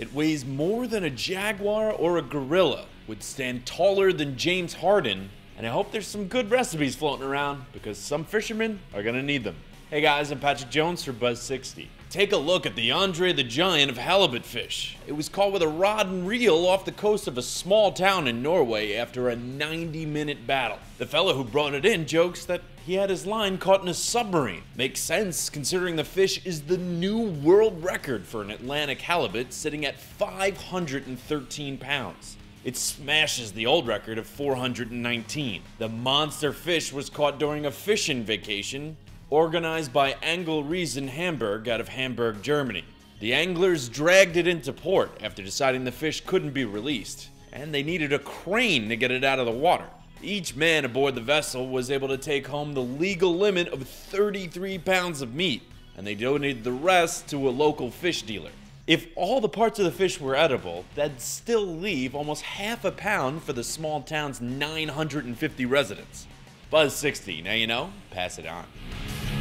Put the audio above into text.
It weighs more than a jaguar or a gorilla, would stand taller than James Harden, and I hope there's some good recipes floating around because some fishermen are gonna need them. Hey guys, I'm Patrick Jones for Buzz60. Take a look at the Andre the Giant of halibut fish. It was caught with a rod and reel off the coast of a small town in Norway after a 90 minute battle. The fellow who brought it in jokes that he had his line caught in a submarine. Makes sense considering the fish is the new world record for an Atlantic halibut sitting at 513 pounds. It smashes the old record of 419. The monster fish was caught during a fishing vacation organized by Angelreisen Hamburg out of Hamburg, Germany. The anglers dragged it into port after deciding the fish couldn't be released, and they needed a crane to get it out of the water. Each man aboard the vessel was able to take home the legal limit of 33 pounds of meat, and they donated the rest to a local fish dealer. If all the parts of the fish were edible, that'd still leave almost half a pound for the small town's 950 residents. Buzz 60, now eh, you know, pass it on.